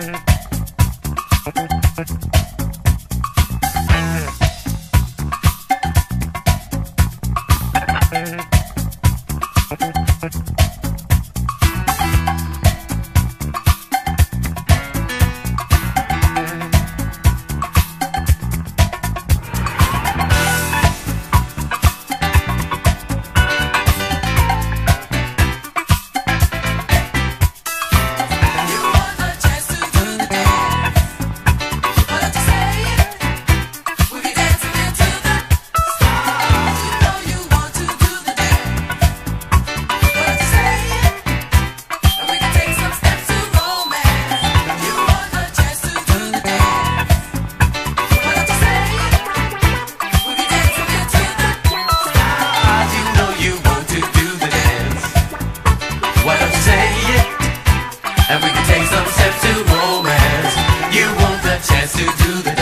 thank you Tell it